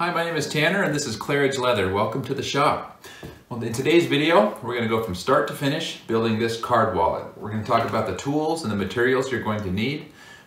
Hi, my name is Tanner and this is Claridge Leather. Welcome to the shop. Well, in today's video, we're going to go from start to finish building this card wallet. We're going to talk about the tools and the materials you're going to need.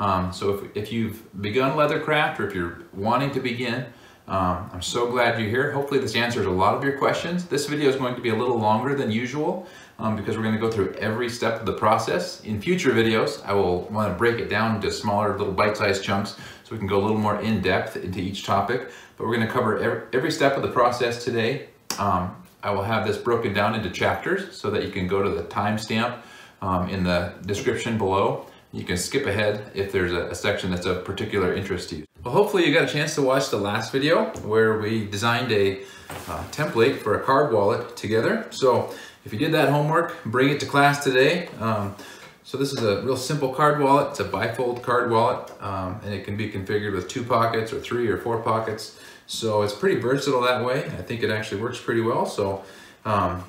Um, so if, if you've begun leathercraft or if you're wanting to begin, um, I'm so glad you're here. Hopefully this answers a lot of your questions. This video is going to be a little longer than usual um, because we're going to go through every step of the process. In future videos, I will want to break it down into smaller little bite-sized chunks so we can go a little more in-depth into each topic. But we're going to cover every, every step of the process today. Um, I will have this broken down into chapters so that you can go to the timestamp um, in the description below. You can skip ahead if there's a, a section that's of particular interest to you. Well, hopefully you got a chance to watch the last video where we designed a uh, template for a card wallet together. So if you did that homework, bring it to class today. Um, so this is a real simple card wallet. It's a bifold card wallet um, and it can be configured with two pockets or three or four pockets. So it's pretty versatile that way. I think it actually works pretty well. So um,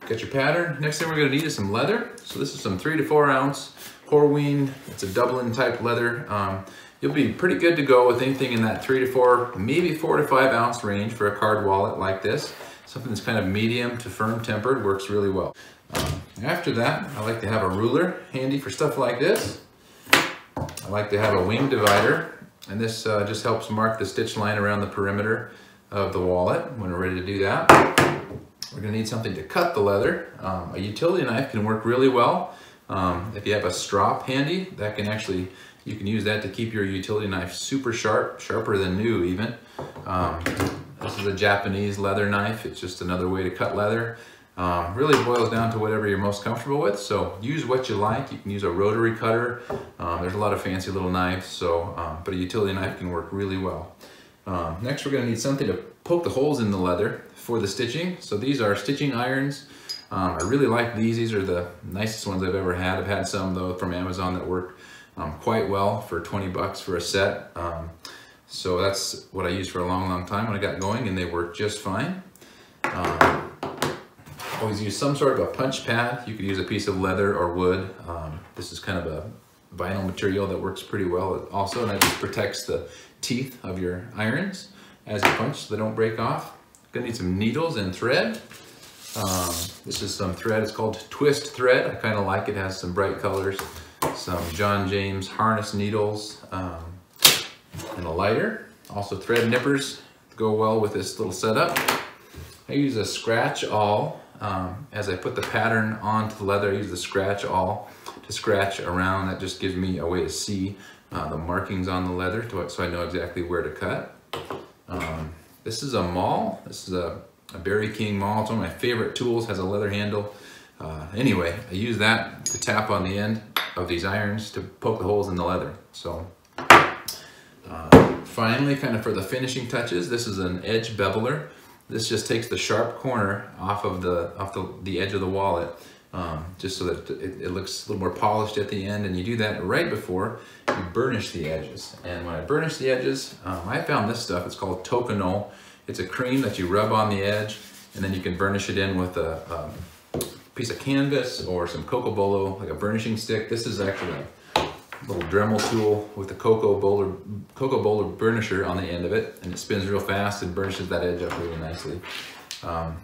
got your pattern. Next thing we're gonna need is some leather. So this is some three to four ounce Horween. It's a Dublin type leather. Um, you'll be pretty good to go with anything in that three to four, maybe four to five ounce range for a card wallet like this. Something that's kind of medium to firm tempered works really well. Um, after that, I like to have a ruler handy for stuff like this. I like to have a wing divider, and this uh, just helps mark the stitch line around the perimeter of the wallet when we're ready to do that. We're gonna need something to cut the leather. Um, a utility knife can work really well. Um, if you have a strop handy, that can actually you can use that to keep your utility knife super sharp, sharper than new even. Um, this is a Japanese leather knife. It's just another way to cut leather. Um, really boils down to whatever you're most comfortable with. So use what you like. You can use a rotary cutter. Um, there's a lot of fancy little knives, so um, but a utility knife can work really well. Um, next, we're going to need something to poke the holes in the leather for the stitching. So these are stitching irons. Um, I really like these. These are the nicest ones I've ever had. I've had some though from Amazon that work um, quite well for 20 bucks for a set. So that's what I used for a long, long time when I got going and they work just fine. Um, always use some sort of a punch pad. You could use a piece of leather or wood. Um, this is kind of a vinyl material that works pretty well also and that just protects the teeth of your irons as you punch so they don't break off. Gonna need some needles and thread. Um, this is some thread, it's called twist thread. I kind of like it, it has some bright colors some John James harness needles, um, and a lighter. Also thread nippers go well with this little setup. I use a scratch awl. Um, as I put the pattern onto the leather, I use the scratch awl to scratch around. That just gives me a way to see uh, the markings on the leather to, so I know exactly where to cut. Um, this is a maul. This is a, a Barry King maul. It's one of my favorite tools, has a leather handle. Uh, anyway, I use that to tap on the end of these irons to poke the holes in the leather. So finally, kind of for the finishing touches, this is an edge beveler. This just takes the sharp corner off of the off the, the edge of the wallet, um, just so that it, it, looks a little more polished at the end. And you do that right before you burnish the edges. And when I burnish the edges, um, I found this stuff. It's called Tokonole. It's a cream that you rub on the edge, and then you can burnish it in with a um, piece of canvas or some Cocobolo, like a burnishing stick. This is actually little Dremel tool with a Cocobolo, Coco Bowler burnisher on the end of it, and it spins real fast and burnishes that edge up really nicely. Um,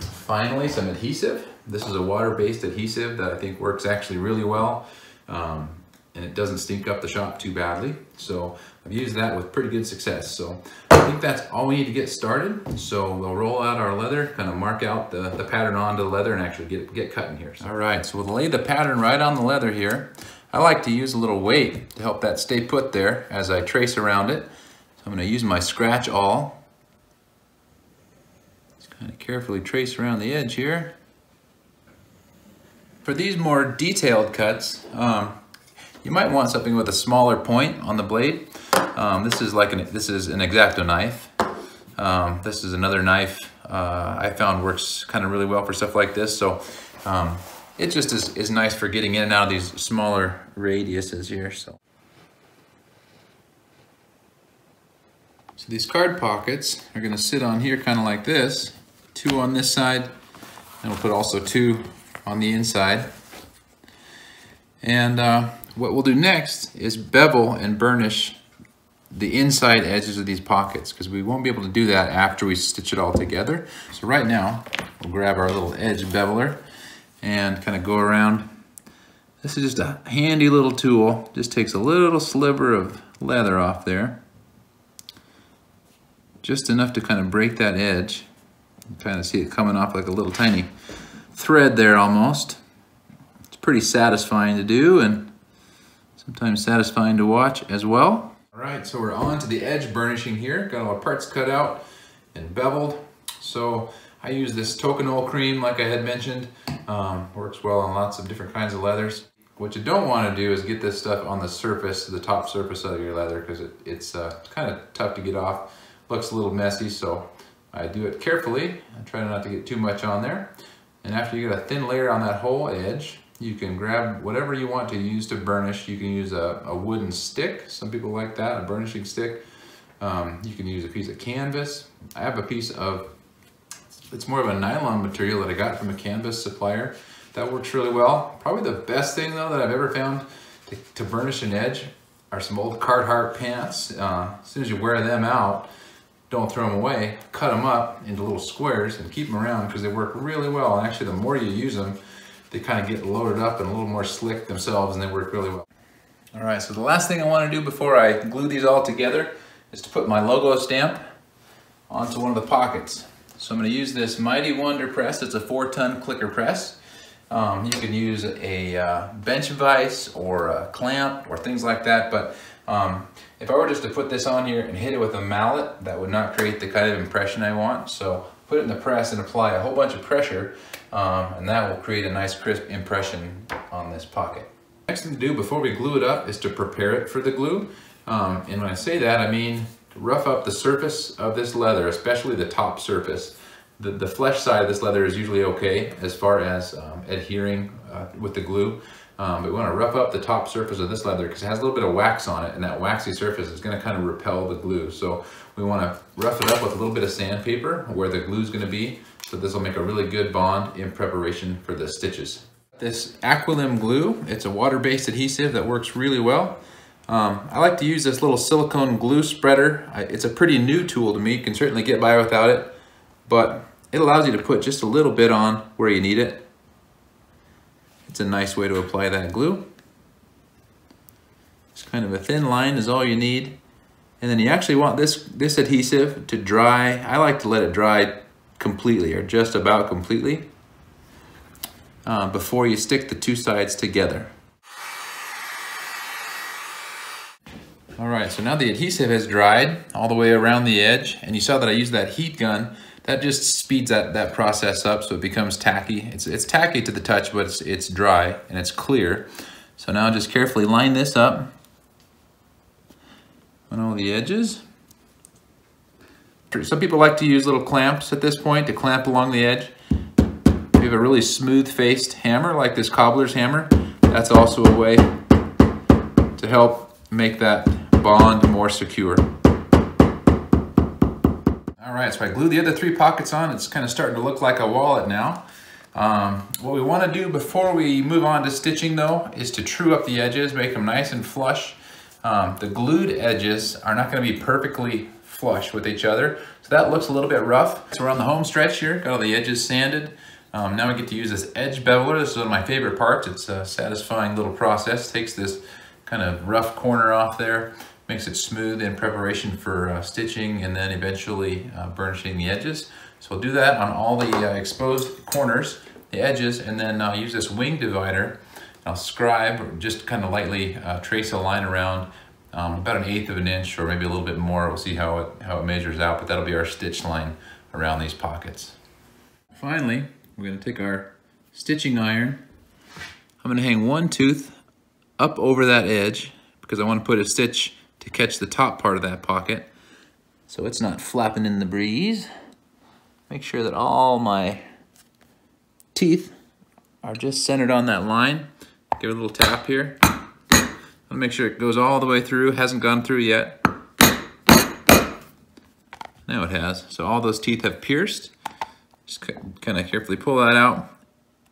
finally, some adhesive. This is a water-based adhesive that I think works actually really well. Um, and it doesn't stink up the shop too badly. So I've used that with pretty good success. So I think that's all we need to get started. So we'll roll out our leather, kind of mark out the, the pattern onto the leather and actually get, get cutting here. So. All right, so we'll lay the pattern right on the leather here. I like to use a little weight to help that stay put there as I trace around it. So I'm gonna use my scratch awl. Just kind of carefully trace around the edge here. For these more detailed cuts, um, you might want something with a smaller point on the blade. Um, this is like an, this is an X-Acto knife. Um, this is another knife uh, I found works kind of really well for stuff like this. So um, it just is, is nice for getting in and out of these smaller radiuses here. So. So these card pockets are gonna sit on here kind of like this, two on this side, and we'll put also two on the inside. And uh, what we'll do next is bevel and burnish the inside edges of these pockets because we won't be able to do that after we stitch it all together. So right now, we'll grab our little edge beveler and kind of go around. This is just a handy little tool. Just takes a little sliver of leather off there. Just enough to kind of break that edge. You kind of see it coming off like a little tiny thread there almost. It's pretty satisfying to do and sometimes satisfying to watch as well. All right, so we're on to the edge burnishing here. Got all the parts cut out and beveled. So I use this Tokonole cream like I had mentioned. Um, works well on lots of different kinds of leathers. What you don't want to do is get this stuff on the surface, the top surface of your leather, because it, it's uh, kind of tough to get off. Looks a little messy, so I do it carefully. I try not to get too much on there. And after you get a thin layer on that whole edge, you can grab whatever you want to use to burnish. You can use a, a wooden stick. Some people like that, a burnishing stick. Um, you can use a piece of canvas. I have a piece of, it's more of a nylon material that I got from a canvas supplier. That works really well. Probably the best thing though that I've ever found to, to burnish an edge are some old Carhartt pants. Uh, as soon as you wear them out, don't throw them away, cut them up into little squares and keep them around because they work really well. And actually the more you use them, they kind of get loaded up and a little more slick themselves and they work really well. All right, so the last thing I want to do before I glue these all together is to put my logo stamp onto one of the pockets. So I'm going to use this Mighty Wonder press. It's a four ton clicker press. Um, you can use a uh, bench vise or a clamp or things like that, but um, if I were just to put this on here and hit it with a mallet, that would not create the kind of impression I want. So put it in the press and apply a whole bunch of pressure, um, and that will create a nice crisp impression on this pocket. Next thing to do before we glue it up is to prepare it for the glue. Um, and when I say that, I mean rough up the surface of this leather, especially the top surface. The, the flesh side of this leather is usually okay as far as um, adhering uh, with the glue. Um, but we want to rough up the top surface of this leather because it has a little bit of wax on it and that waxy surface is going to kind of repel the glue. So we want to rough it up with a little bit of sandpaper where the glue is going to be. So this will make a really good bond in preparation for the stitches. This Aquilim glue, it's a water-based adhesive that works really well. Um, I like to use this little silicone glue spreader. I, it's a pretty new tool to me. You can certainly get by without it but it allows you to put just a little bit on where you need it. It's a nice way to apply that glue. It's kind of a thin line is all you need. And then you actually want this, this adhesive to dry. I like to let it dry completely or just about completely uh, before you stick the two sides together. All right, so now the adhesive has dried all the way around the edge and you saw that I used that heat gun that just speeds that, that process up so it becomes tacky. It's, it's tacky to the touch, but it's, it's dry and it's clear. So now just carefully line this up on all the edges. Some people like to use little clamps at this point to clamp along the edge. If you have a really smooth-faced hammer like this cobbler's hammer, that's also a way to help make that bond more secure. All right, so I glued the other three pockets on. It's kind of starting to look like a wallet now. Um, what we want to do before we move on to stitching though is to true up the edges, make them nice and flush. Um, the glued edges are not going to be perfectly flush with each other, so that looks a little bit rough. So we're on the home stretch here, got all the edges sanded. Um, now we get to use this edge beveler. This is one of my favorite parts. It's a satisfying little process. Takes this kind of rough corner off there makes it smooth in preparation for uh, stitching and then eventually uh, burnishing the edges. So we'll do that on all the uh, exposed corners, the edges, and then I'll use this wing divider. I'll scribe, or just kind of lightly uh, trace a line around um, about an eighth of an inch or maybe a little bit more. We'll see how it, how it measures out, but that'll be our stitch line around these pockets. Finally, we're gonna take our stitching iron. I'm gonna hang one tooth up over that edge because I wanna put a stitch to catch the top part of that pocket so it's not flapping in the breeze. Make sure that all my teeth are just centered on that line. Give it a little tap here. I'll make sure it goes all the way through, hasn't gone through yet. Now it has. So all those teeth have pierced. Just kind of carefully pull that out.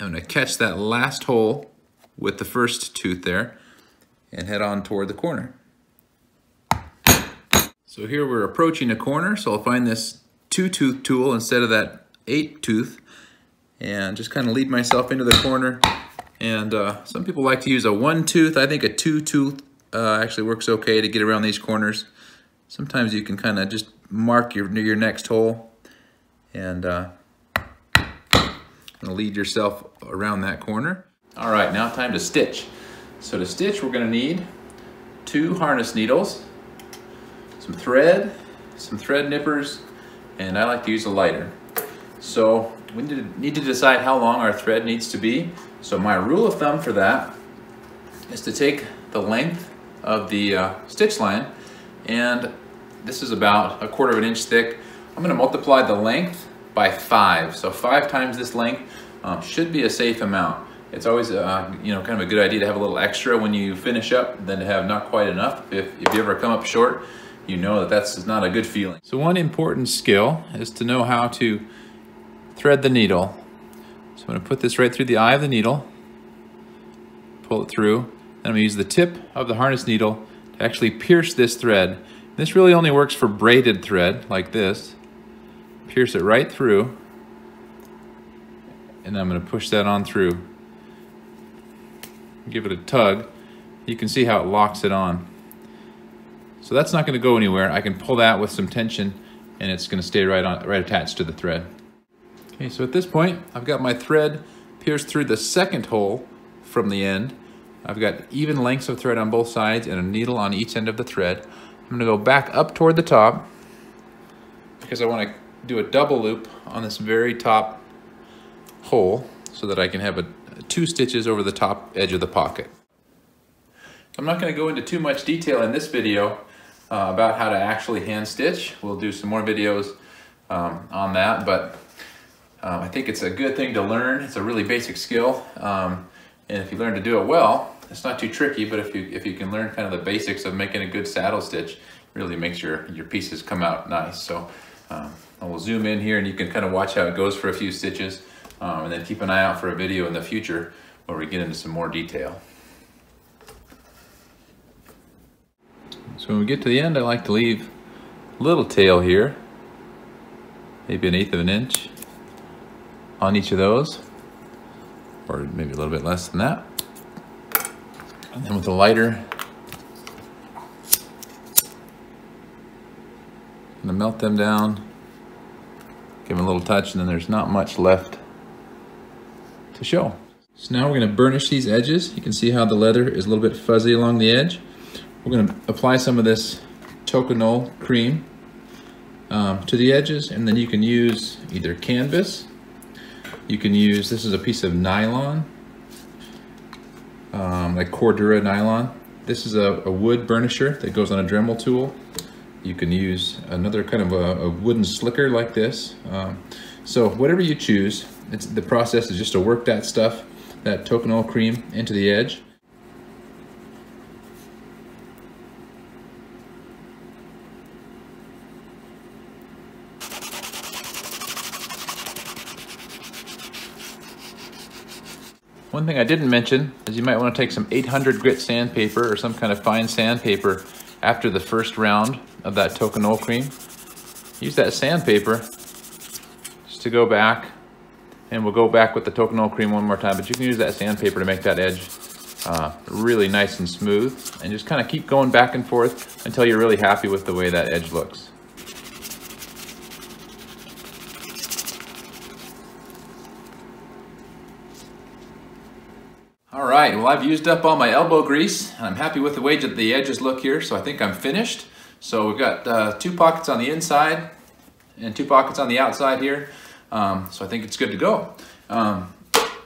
I'm gonna catch that last hole with the first tooth there and head on toward the corner. So here we're approaching a corner, so I'll find this two tooth tool instead of that eight tooth and just kind of lead myself into the corner. And uh, some people like to use a one tooth. I think a two tooth uh, actually works okay to get around these corners. Sometimes you can kind of just mark your, your next hole and uh, lead yourself around that corner. All right, now time to stitch. So to stitch, we're gonna need two harness needles, some thread, some thread nippers, and I like to use a lighter. So we need to decide how long our thread needs to be. So my rule of thumb for that is to take the length of the uh, stitch line and this is about a quarter of an inch thick. I'm gonna multiply the length by five. So five times this length um, should be a safe amount. It's always, uh, you know, kind of a good idea to have a little extra when you finish up than to have not quite enough. If, if you ever come up short, you know that that's not a good feeling. So one important skill is to know how to thread the needle. So I'm going to put this right through the eye of the needle, pull it through, and I'm going to use the tip of the harness needle to actually pierce this thread. This really only works for braided thread like this. Pierce it right through, and I'm going to push that on through. Give it a tug. You can see how it locks it on. So that's not going to go anywhere. I can pull that with some tension and it's going to stay right on, right attached to the thread. Okay, so at this point, I've got my thread pierced through the second hole from the end. I've got even lengths of thread on both sides and a needle on each end of the thread. I'm gonna go back up toward the top because I wanna do a double loop on this very top hole so that I can have a, two stitches over the top edge of the pocket. I'm not gonna go into too much detail in this video uh, about how to actually hand stitch. We'll do some more videos um, on that, but um, I think it's a good thing to learn. It's a really basic skill. Um, and if you learn to do it well, it's not too tricky, but if you if you can learn kind of the basics of making a good saddle stitch, really makes your, your pieces come out nice. So um, I will zoom in here and you can kind of watch how it goes for a few stitches um, and then keep an eye out for a video in the future where we get into some more detail. So when we get to the end, I like to leave a little tail here, maybe an eighth of an inch on each of those, or maybe a little bit less than that. And then with the lighter, I'm gonna melt them down, give them a little touch, and then there's not much left to show. So now we're gonna burnish these edges. You can see how the leather is a little bit fuzzy along the edge. We're gonna apply some of this Tokonole cream um, to the edges, and then you can use either canvas you can use, this is a piece of nylon, um, like Cordura nylon. This is a, a, wood burnisher that goes on a Dremel tool. You can use another kind of a, a wooden slicker like this. Um, so whatever you choose, it's the process is just to work that stuff, that Tokonole cream into the edge. One thing I didn't mention is you might want to take some 800 grit sandpaper or some kind of fine sandpaper after the first round of that Tokonole cream. Use that sandpaper just to go back and we'll go back with the Tokonole cream one more time, but you can use that sandpaper to make that edge uh, really nice and smooth and just kind of keep going back and forth until you're really happy with the way that edge looks. All right, well I've used up all my elbow grease and I'm happy with the way that the edges look here, so I think I'm finished. So we've got uh, two pockets on the inside and two pockets on the outside here, um, so I think it's good to go. Um,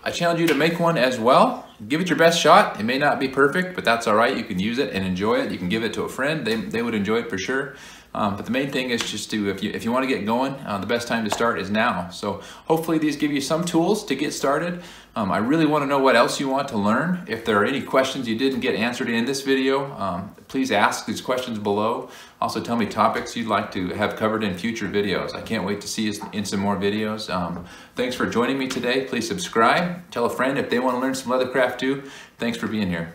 I challenge you to make one as well. Give it your best shot. It may not be perfect, but that's all right. You can use it and enjoy it. You can give it to a friend. They, they would enjoy it for sure. Um, but the main thing is just to, if you, if you want to get going, uh, the best time to start is now. So hopefully these give you some tools to get started. Um, I really want to know what else you want to learn. If there are any questions you didn't get answered in this video, um, please ask these questions below. Also tell me topics you'd like to have covered in future videos. I can't wait to see you in some more videos. Um, thanks for joining me today. Please subscribe. Tell a friend if they want to learn some leathercraft too. Thanks for being here.